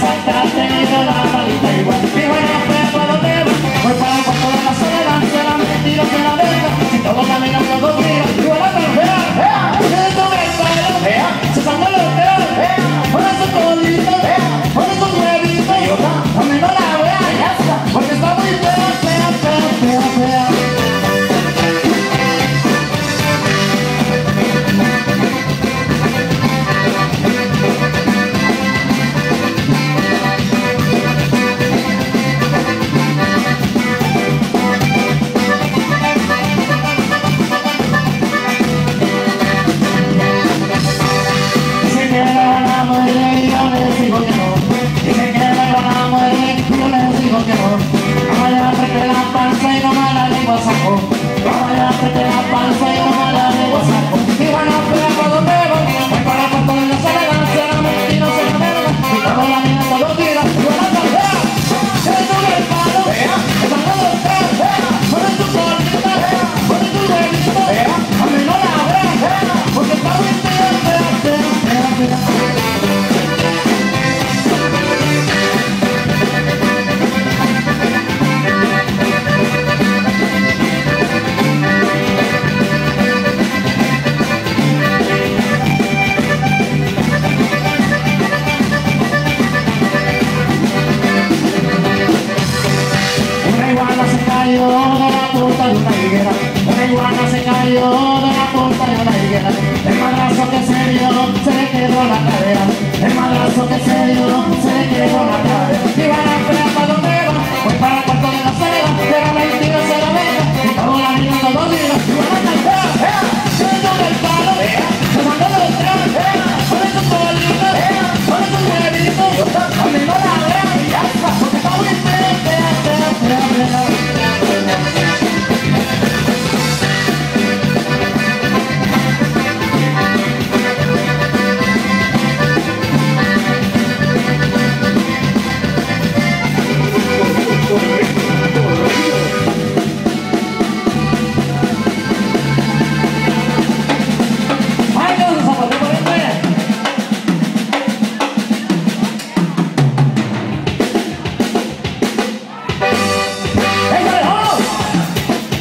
saltaste y yo la palita igual que la frente la y la saco. La la panza y saco. La se la. Y la lo tira, y bueno, tu tu a mí no la porque está muy. manera Una iguana se cayó de la punta de una higuera El madrazo que se dio, se le quedó la cadera El madrazo que se dio, se le quedó la cadera